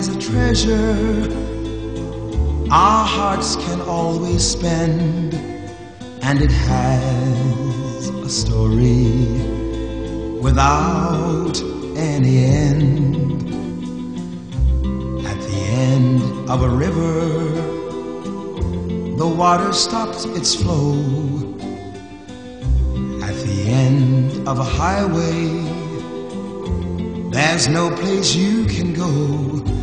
has a treasure our hearts can always spend, and it has a story without any end. At the end of a river, the water stops its flow. At the end of a highway, there's no place you can go,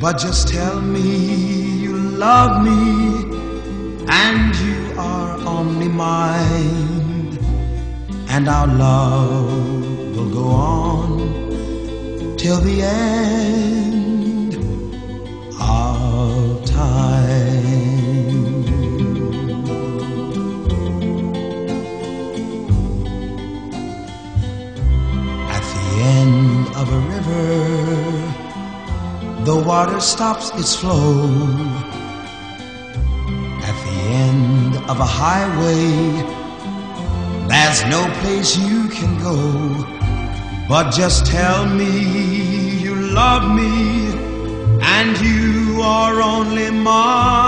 but just tell me you love me and you are only mine, and our love will go on till the end the water stops its flow. At the end of a highway, there's no place you can go. But just tell me you love me and you are only mine,